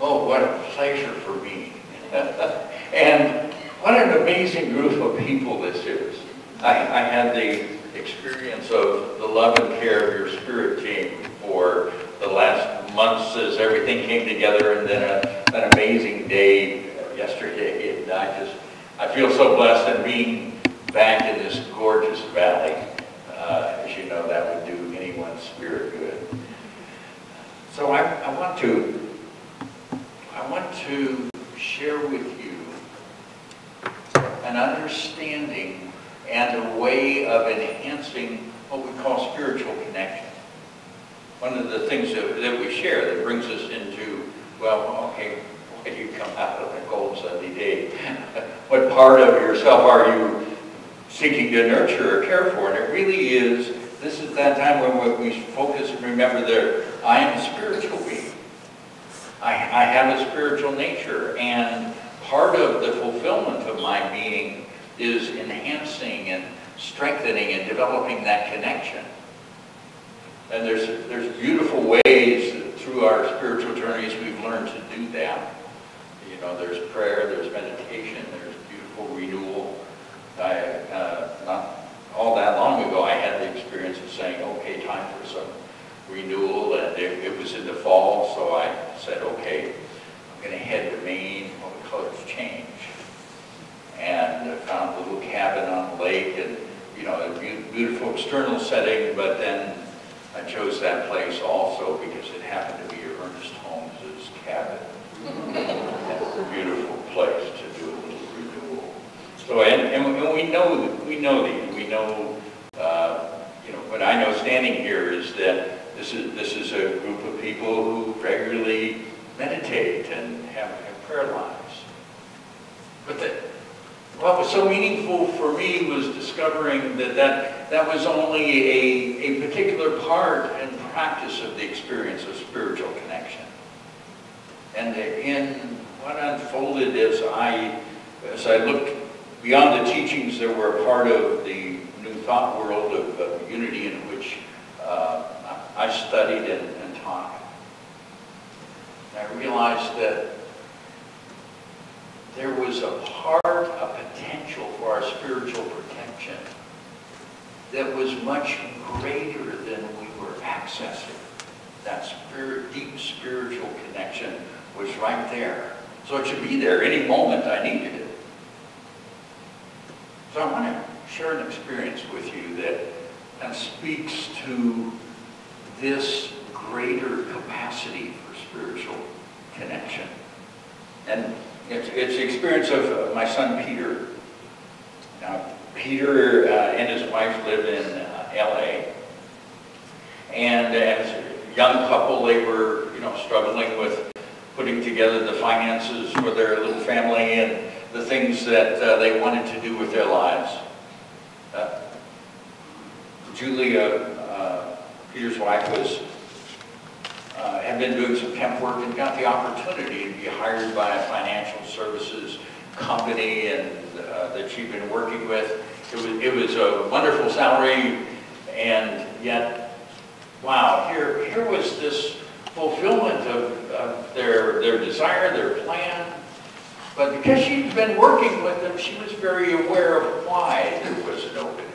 Oh, what a pleasure for me. and what an amazing group of people this is. I, I had the experience of the love and care of your spirit team for the last months as everything came together and then a, an amazing day yesterday. And I just, I feel so blessed and being back in this gorgeous valley. Uh, as you know, that would do anyone's spirit good. So I, I want to, I want to share with you an understanding and a way of enhancing what we call spiritual connection. One of the things that, that we share that brings us into, well, okay, why do you come out of a cold Sunday day? what part of yourself are you seeking to nurture or care for? And it really is, this is that time when we focus and remember that I am a spiritual being. I, I have a spiritual nature, and part of the fulfillment of my being is enhancing and strengthening and developing that connection. And there's, there's beautiful ways through our spiritual journeys we've learned to do that. You know, there's prayer, there's meditation, there's beautiful renewal. I, uh, not all that long ago, I had the experience of saying, okay, time for some renewal, and it, it was in the fall, so I said, okay, I'm going to head to Maine, while the colors change. And I found a little cabin on the lake, and, you know, a beautiful external setting, but then I chose that place also because it happened to be Ernest Holmes's cabin. It's a beautiful place to do a little renewal. So, and, and we know we know these. We know, uh, you know, what I know standing here is that this is this is a group of people who regularly meditate and have, have prayer lives. But the, what was so meaningful for me was discovering that that, that was only a, a particular part and practice of the experience of spiritual connection. And in what unfolded as I, as I looked beyond the teachings that were a part of the New Thought world of, of unity in which uh, I studied and, and taught, I realized that there was a part, a potential for our spiritual protection that was much greater than we were accessing. That spirit, deep spiritual connection was right there. So it should be there any moment I needed it. So I want to share an experience with you that of speaks to this greater capacity for spiritual connection. And it's, it's the experience of uh, my son Peter. Now, Peter uh, and his wife live in uh, L.A. And as a young couple, they were, you know, struggling with putting together the finances for their little family and the things that uh, they wanted to do with their lives. Uh, Julia, Peter's wife, was uh, had been doing some temp work and got the opportunity to be hired by a financial services company and uh, that she'd been working with. It was, it was a wonderful salary and yet, wow, here, here was this fulfillment of, of their, their desire, their plan. But because she'd been working with them, she was very aware of why there was an opening.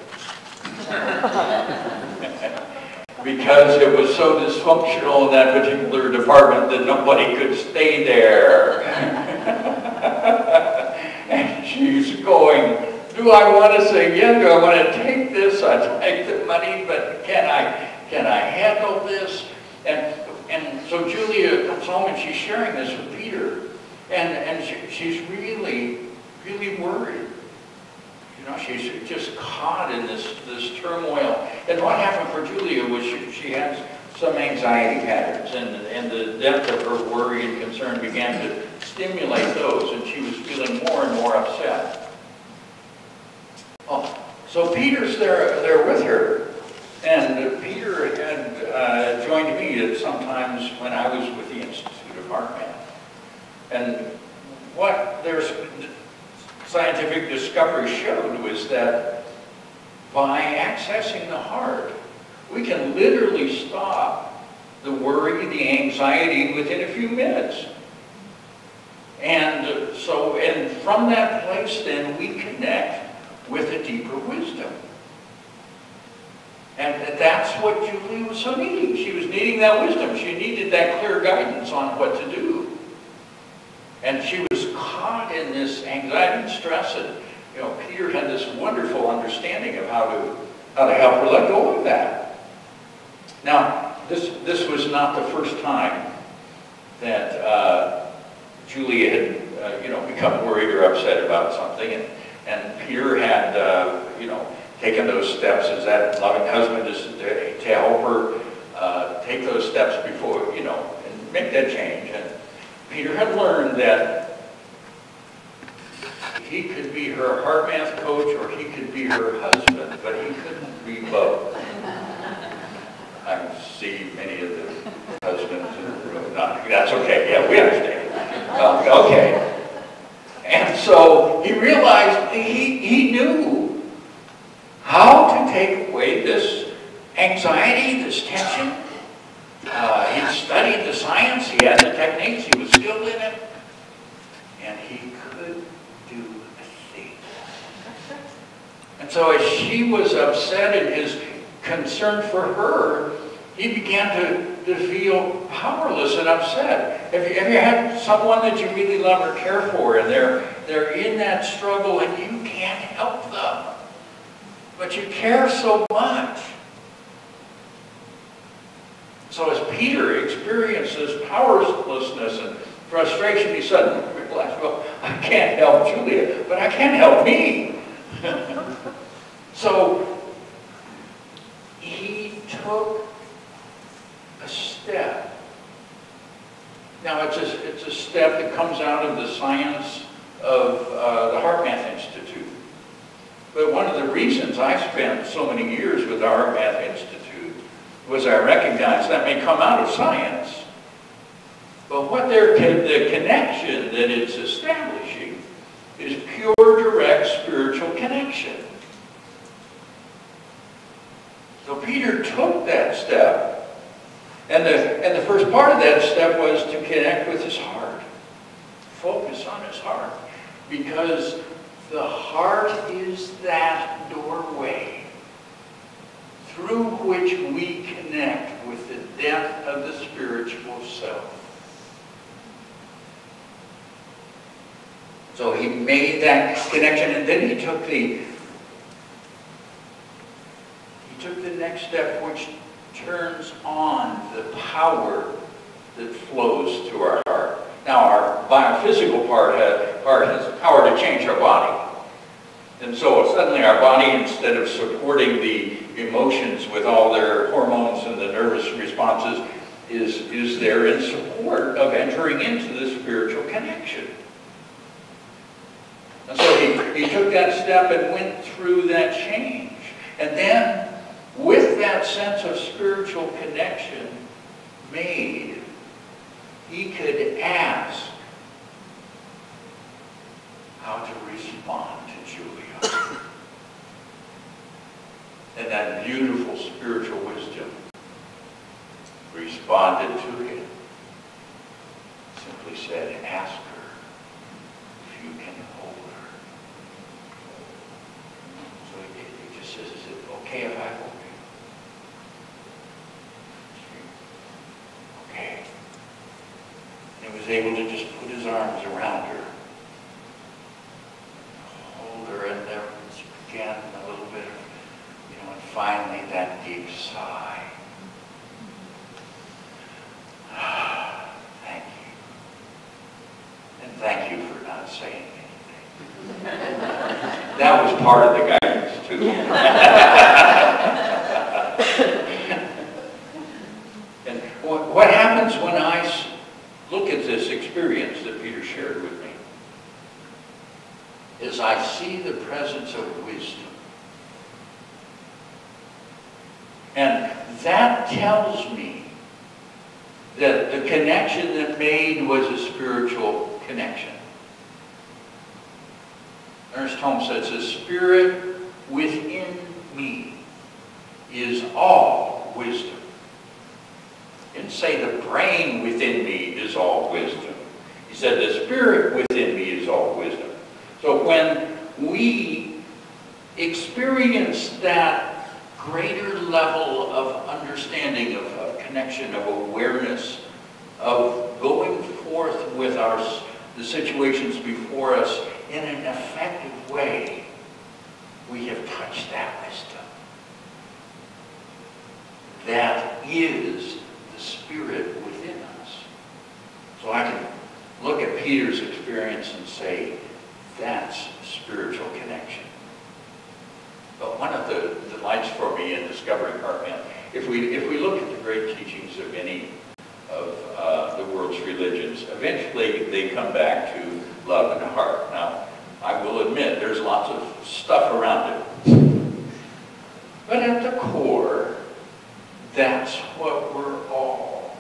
because it was so dysfunctional in that particular department that nobody could stay there. and she's going, do I want to say yes? Do I want to take this? I take the money, but can I, can I handle this? And, and so Julia comes home and she's sharing this with Peter. And, and she, she's really, really worried. You know, she's just caught in this, this turmoil. And what happened for Julia was she, she has some anxiety patterns, and, and the depth of her worry and concern began to stimulate those, and she was feeling more and more upset. Oh, so Peter's there, there with her, and Peter had uh, joined me at sometimes when I was with the Institute of HeartMath. And what there's scientific discovery showed was that by accessing the heart, we can literally stop the worry, the anxiety within a few minutes. And so, and from that place then we connect with a deeper wisdom. And that's what Julie was so needing. She was needing that wisdom. She needed that clear guidance on what to do. And she was caught in this anxiety and stress. And, you know, Peter had this wonderful understanding of how to, how to help her let go of that. Now, this, this was not the first time that uh, Julie had, uh, you know, become worried or upset about something. And, and Peter had, uh, you know, taken those steps as that loving husband is to, to help her uh, take those steps before, you know, and make that change. And Peter had learned that he could be her HeartMath coach or he could be her husband, but he couldn't be both. I see many of the husbands in the room. That's okay. Yeah, we understand. Uh, okay. And so he realized he, he knew how to take away this anxiety, this tension. Uh, he'd studied the science, he had the techniques, he was skilled in it, and he could do a thing. And so as she was upset in his concern for her, he began to, to feel powerless and upset. If you, have you had someone that you really love or care for, and they're, they're in that struggle and you can't help them? But you care so much. So as Peter experiences powerlessness and frustration, he suddenly realized, well, I can't help Julia, but I can help me. so he took a step. Now it's a, it's a step that comes out of the science of uh, the HeartMath Institute. But one of the reasons I spent so many years with the HeartMath Institute was I recognized that may come out of science. But what they're, the connection that it's establishing is pure, direct spiritual connection. So Peter took that step, and the, and the first part of that step was to connect with his heart. Focus on his heart. Because the heart is that doorway through which we connect with the depth of the spiritual self. So he made that connection and then he took the he took the next step which turns on the power that flows to our heart. Now our biophysical part has, part has power to change our body. And so suddenly our body, instead of supporting the emotions with all their hormones and the nervous responses, is, is there in support of entering into the spiritual connection. And so he, he took that step and went through that change. And then, with that sense of spiritual connection made, he could ask how to respond to Julia. and that beautiful spiritual wisdom responded to him. Simply said, ask her if you can hold her. So he, he just says, okay if I hold you? Okay. And he able to just put his arms around her. Hold her in there again a little bit of, you know, and finally that deep sigh. Thank you. And thank you for not saying anything. that was part of the guidance, too. and what, what happens when I s- look at this experience that Peter shared with me is I see the presence of wisdom. And that tells me that the connection that made was a spiritual connection. Ernest Holmes says, the spirit within me is all wisdom. And say the brain within me is all wisdom. He said, the spirit within me is all wisdom. So when we experience that greater level of understanding, of, of connection, of awareness, of going forth with our, the situations before us in an effective way, we have touched that wisdom. That is the spirit within us. So I can look at Peter's experience and say, that's spiritual connection. But one of the delights for me in discovering HeartMath, if we, if we look at the great teachings of any of uh, the world's religions, eventually they come back to love and heart. Now, I will admit there's lots of stuff around it. But at the core, that's what we're all.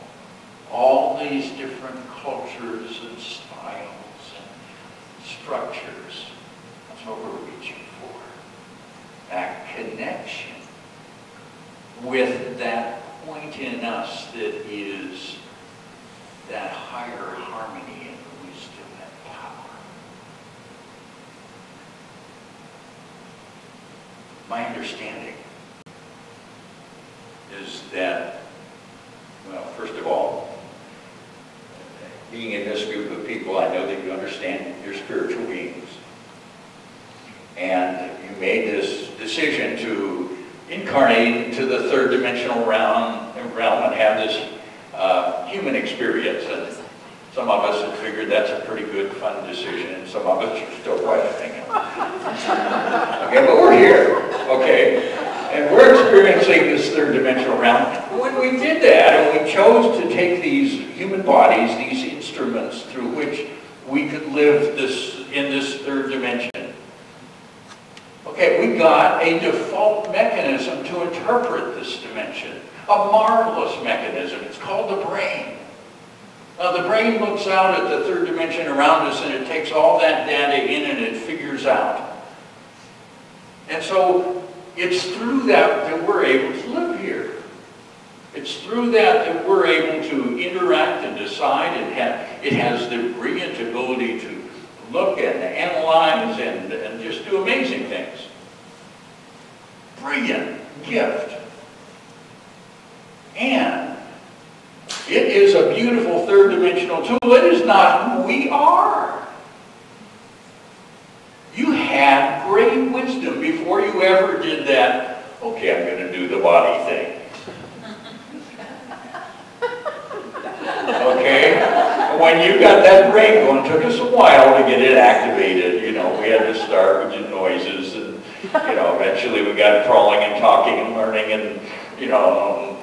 All these different cultures and styles and structures. That's what we're reaching for. That connection with that point in us that is that higher harmony and wisdom and power. My understanding is that, well, first of all, being in this group of people, I know that you understand you're spiritual beings. And you made this decision to incarnate into the third dimensional realm, realm and have this uh, human experience. And some of us have figured that's a pretty good, fun decision, and some of us are still questioning it. okay, but we're here, this third dimensional realm. When we did that, and we chose to take these human bodies, these instruments through which we could live this in this third dimension, Okay, we got a default mechanism to interpret this dimension. A marvelous mechanism. It's called the brain. Now the brain looks out at the third dimension around us and it takes all that data in and it figures out. And so it's through that that we're able to live here. It's through that that we're able to interact and decide. It, ha it has the brilliant ability to look and analyze and, and just do amazing things. Brilliant gift. And it is a beautiful third dimensional tool. It is not who we are. You had great wisdom before you ever did that, okay, I'm going to do the body thing. Okay? When you got that brain going, it took us a while to get it activated. You know, we had to start with the noises and, you know, eventually we got crawling and talking and learning and, you know,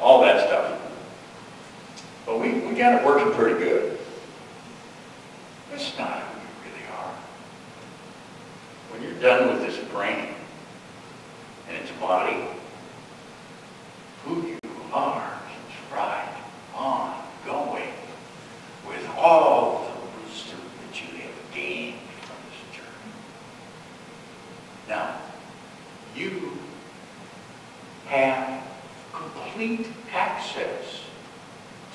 all that stuff. But we, we got it working pretty good. It's not who you really are. When you're done with this brain and its body, who you are is right on going with all the wisdom that you have gained from this journey. Now, you have complete access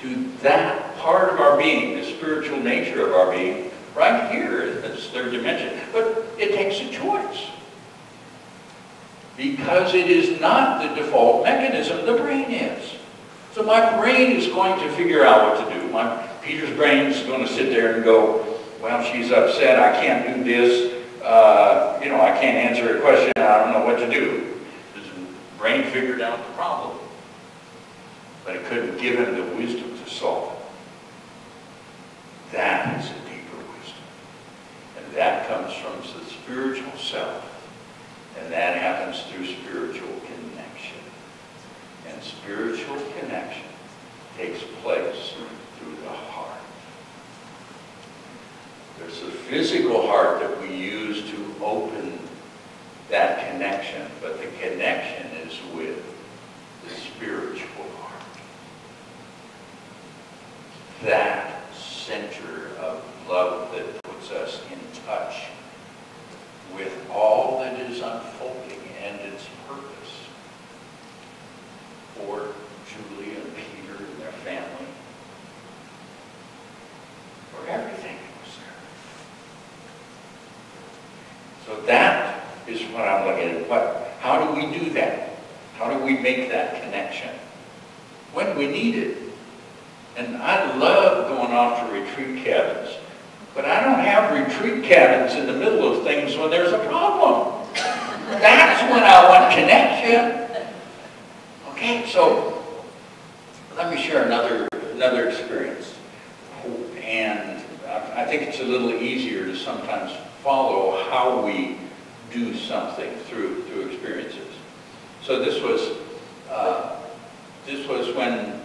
to that part of our being, the spiritual nature of our being, right here in this third dimension. But it takes a choice. Because it is not the default mechanism, the brain is. So my brain is going to figure out what to do. My Peter's brain is going to sit there and go, well, she's upset, I can't do this, uh, you know, I can't answer a question, I don't know what to do. His brain figured out the problem, but it couldn't give him the wisdom to solve it. That is a deeper wisdom. And that comes from the spiritual self. And that happens through spiritual connection. And spiritual connection takes place through the heart. There's a physical heart that we use to open that connection, but the connection is with the spiritual heart. That center of love that puts us in touch with all that is unfolding and its purpose for Julie and Peter and their family, for everything. So that is what I'm looking at. What, how do we do that? How do we make that connection? When we need it. And I love going off to retreat cabins. But I don't have retreat cabins in the middle of things when there's a problem. That's when I want connection. Okay, so let me share another, another experience. And I think it's a little easier to sometimes follow how we do something through, through experiences. So this was, uh, this was when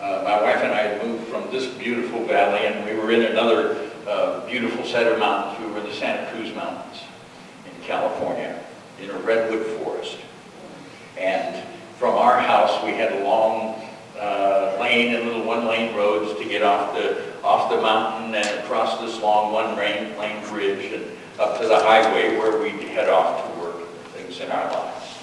uh, my wife and I had moved from this beautiful valley and we were in another uh, beautiful set of mountains. We were in the Santa Cruz Mountains in California in a redwood forest. And from our house, we had a long uh, lane and little one-lane roads to get off the off the mountain and across this long one-lane lane bridge and up to the highway where we'd head off to work and things in our lives.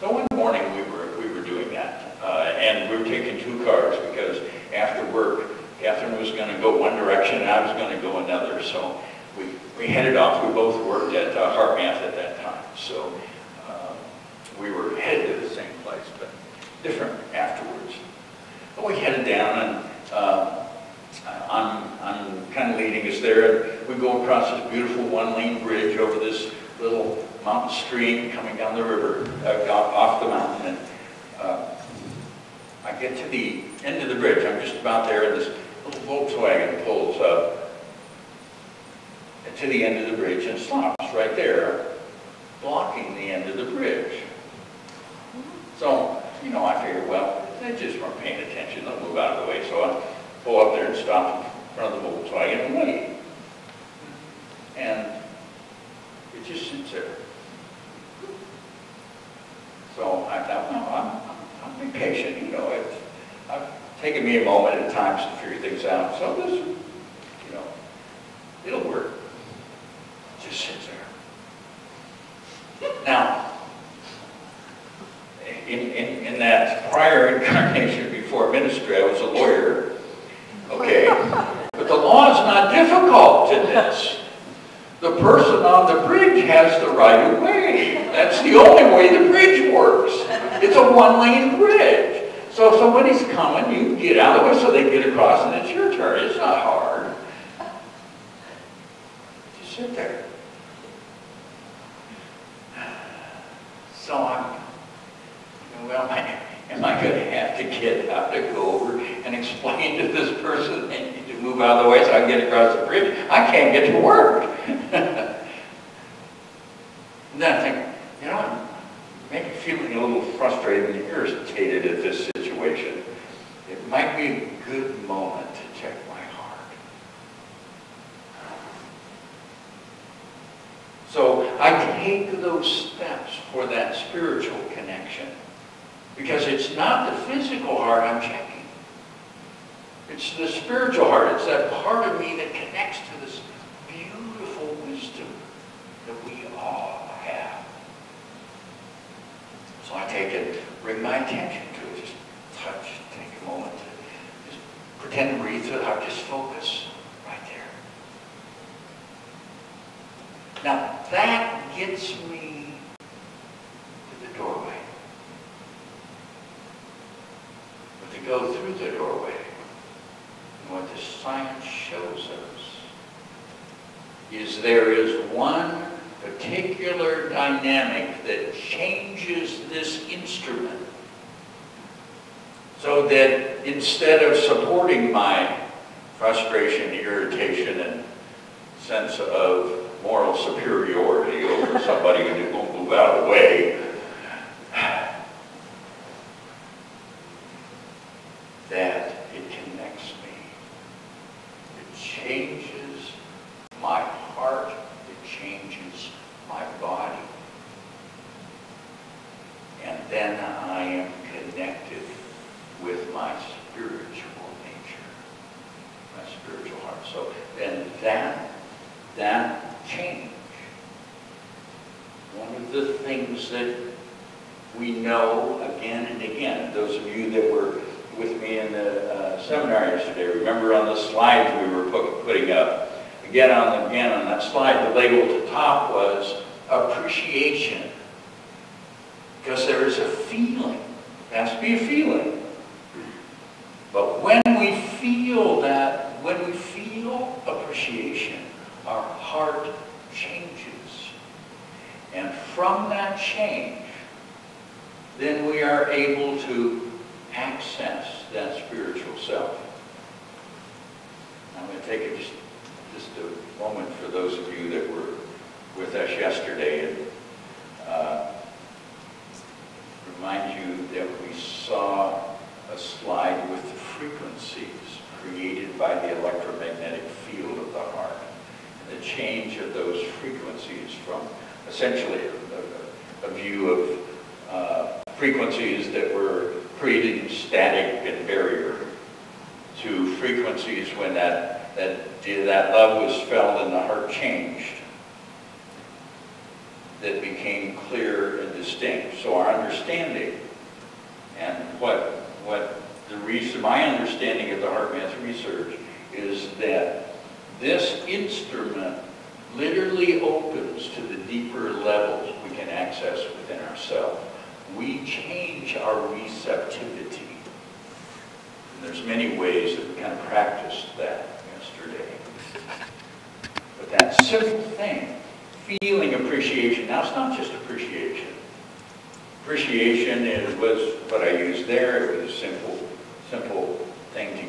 So one morning we were we were doing that, uh, and we were taking two cars because after work, Catherine was going to go one direction and I was going to go another. So we we headed off. We both worked at uh, HeartMath at that time, so uh, we were headed to the same place, but different afterwards. But we headed down and. Uh, I'm, I'm kind of leading us there. We go across this beautiful one-lane bridge over this little mountain stream coming down the river, uh, off the mountain. And uh, I get to the end of the bridge. I'm just about there, and this Volkswagen pulls up to the end of the bridge and stops right there, blocking the end of the bridge. So, you know, I figured, well, they just weren't paying attention. They'll move out of the way. So I pull up there and stop in front of the Volkswagen and wait. And it just sits there. So I thought, no, I'm, I'm, I'm patient, you know. It's, I've taken me a moment at times to figure things out. So this, you know, it'll work. Just sits there. Now, in, in, in that prior incarnation before ministry, I was a lawyer. Okay? But the law is not difficult in this. The person on the bridge has the right of way. That's the only way the bridge works. It's a one-lane bridge. So if somebody's coming, you get out of the way so they get across and it's your turn. It's not hard. Just sit there. So I'm, well, am I, am I going to have to get out to go over and explain to this person need to move out of the way so I can get across the bridge? I can't get to work. and then I think, you know, I'm maybe feeling a little frustrated and irritated at this situation. It might be a good moment to check my heart. So I take those steps for that spiritual connection. Because it's not the physical heart I'm checking. It's the spiritual heart. It's that part of me that connects to this beautiful wisdom that we all have. So I take it, bring my attention to it, just touch, take a moment to just pretend to just focus right there. Now that gets me to the doorway. But to go through the doorway, and what the science shows us is there is one particular dynamic that changes this instrument so that instead of supporting my frustration, irritation, and sense of moral superiority over somebody who won't move out of the way, that it connects me. It changes my heart. It changes my body. And then I am connected with my spiritual nature, my spiritual heart. So then that, that change, one of the things that we know again and again, those of you that were with me in the uh, seminar yesterday, remember on the slides we were putting up, again on, again on that slide, the label at the top was appreciation. Because there is a feeling. It has to be a feeling. But when we feel that, when we feel appreciation, our heart changes. And from that change, then we are able to access that spiritual self. I'm going to take it just, just a moment for those of you that were with us yesterday and uh, remind you that we saw a slide with the created by the electromagnetic field of the heart. And the change of those frequencies from essentially a, a, a view of uh, frequencies that were created static and barrier to frequencies when that, that, that love was felt and the heart changed that became clear and distinct. So our understanding and what, what the reason, my understanding of the HeartMath research is that this instrument literally opens to the deeper levels we can access within ourselves. We change our receptivity. And there's many ways that we kind of practiced that yesterday. But that simple thing feeling appreciation. Now, it's not just appreciation. Appreciation is, was what I used there. It was simple,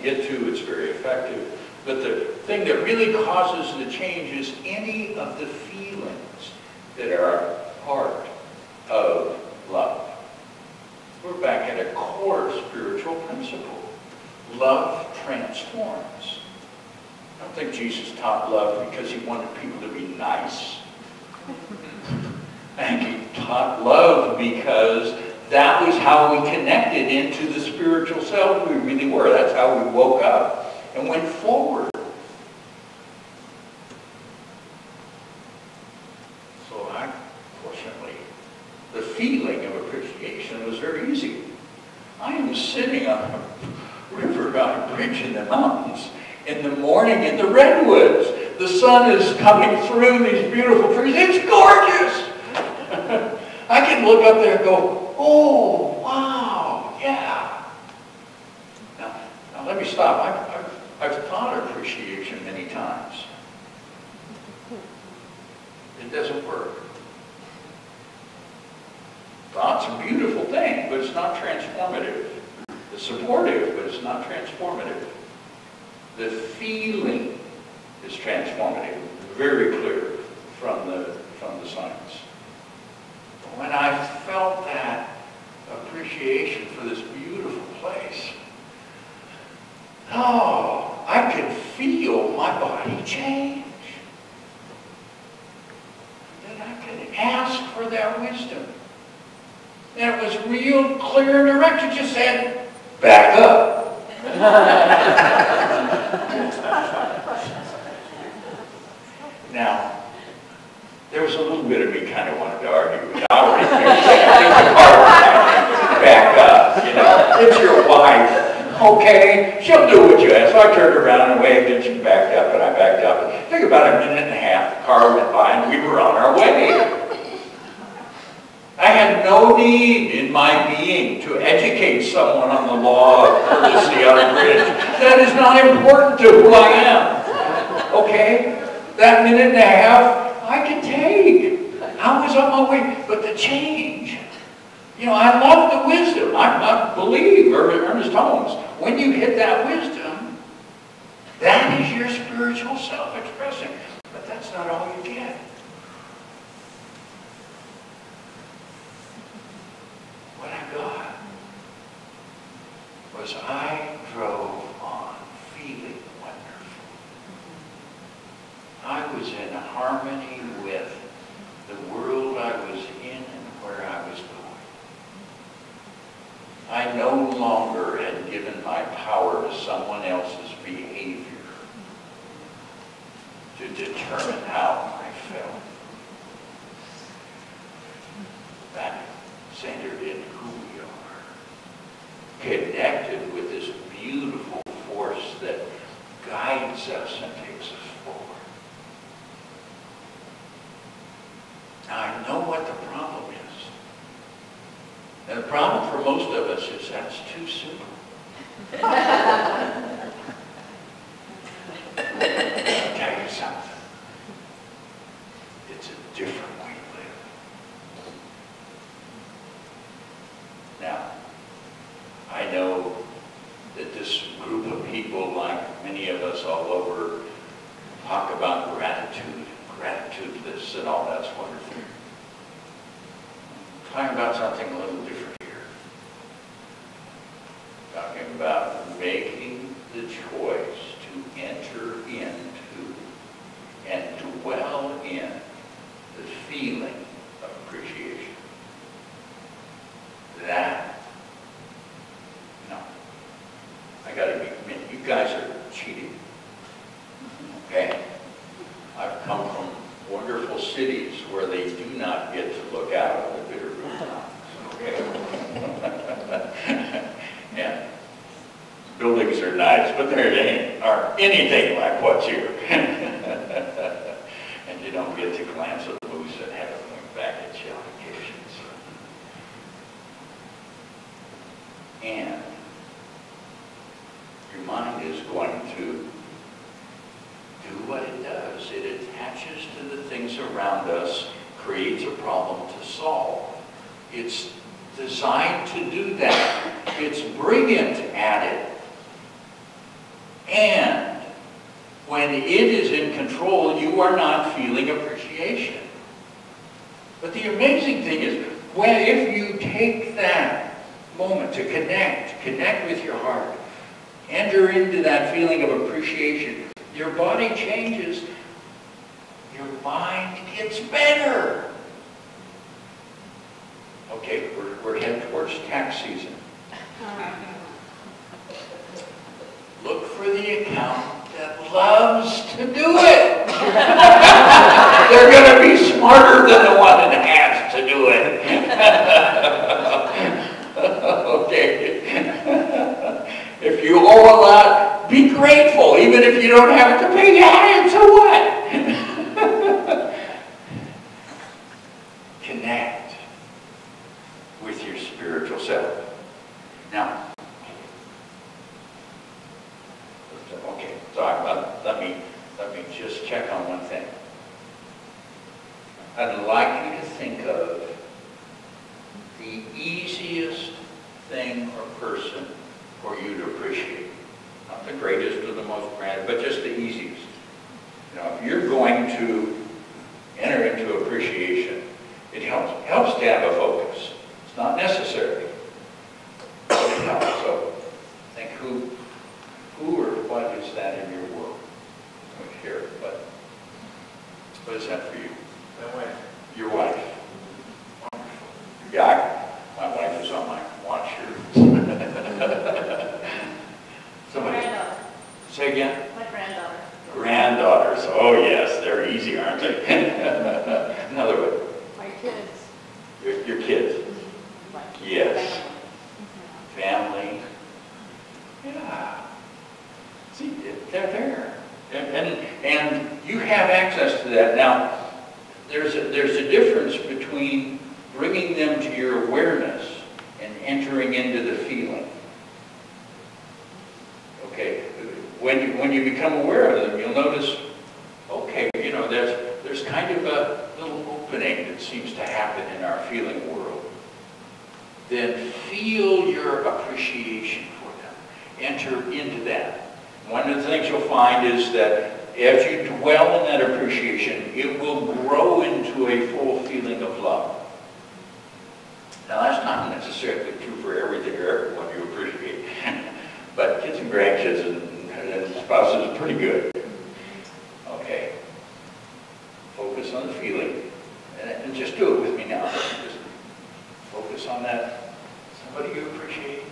get to. It's very effective. But the thing that really causes the change is any of the feelings that are part of love. We're back at a core spiritual principle. Love transforms. I don't think Jesus taught love because he wanted people to be nice. And he taught love because that was how we connected into the spiritual self we really were. That's how we woke up and went forward. So I, fortunately, the feeling of appreciation was very easy. I am sitting on a river, on a bridge in the mountains, in the morning in the redwoods. The sun is coming through these beautiful trees. It's gorgeous. I can look up there and go, oh, wow, yeah. Now, now let me stop. I've, I've, I've appreciation many times. It doesn't work. Thought's a beautiful thing, but it's not transformative. It's supportive, but it's not transformative. The feeling is transformative, very clear from the, from the science. When I felt that appreciation for this beautiful place, oh, I could feel my body change. Then I could ask for that wisdom. And it was real clear and direct. It just said, back up. Now, there was a little bit of me kind of wanted to argue with. Back up, you know. It's your wife. Okay, she'll do what you ask. So I turned around and waved and she backed up and I backed up. And took about a minute and a half. The car went by and we were on our way. I had no need in my being to educate someone on the law of courtesy on a bridge. That is not important to who I am. Okay? That minute and a half, I can take. I was on my way. But the change, you know, I love the wisdom. I, I believe Ernest Holmes. When you hit that wisdom, that is your spiritual self-expressing. But that's not all you get. What I got was I drove on feeling wonderful. I was in harmony with the world I was in and where I was. I no longer had given my power to someone else's behavior to determine how the choice to enter in designed to do that. It's brilliant at it. And when it is in control, you are not feeling appreciation. But the amazing thing is, when, if you take that moment to connect, connect with your heart, enter into that feeling of appreciation, your body changes, your mind gets better. Okay, we're, we're heading towards tax season. Look for the account that loves to do it. They're going to be smarter than the one that has to do it. okay. if you owe a lot, be grateful, even if you don't have to pay the it, so? with your spiritual self. Now, okay, sorry, let me, let me just check on one thing. I'd like you to think of the easiest thing or person for you to appreciate. Not the greatest or the most grand, but just the easiest. You know, if you're going to on that. Somebody you appreciate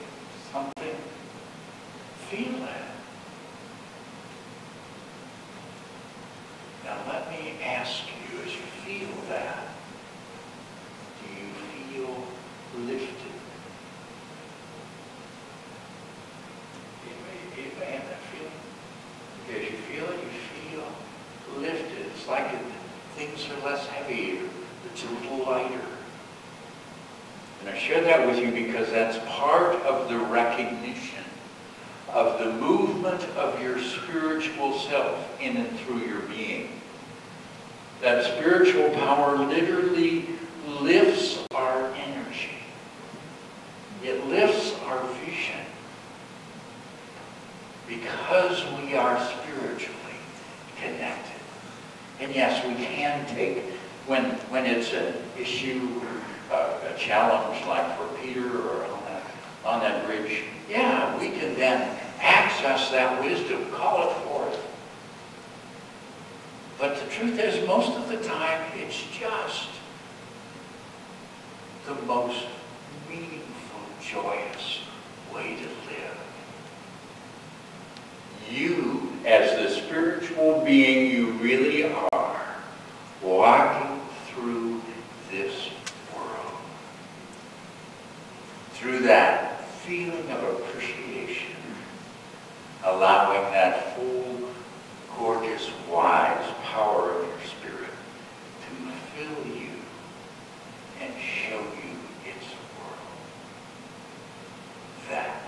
it's an issue, uh, a challenge like for Peter or on that, on that bridge, yeah, we can then access that wisdom, call it forth. But the truth is, most of the time, it's just the most meaningful, joyous way to live. You, as the spiritual being you really are, walking through that feeling of appreciation, allowing that full, gorgeous, wise power of your spirit to fill you and show you its world. That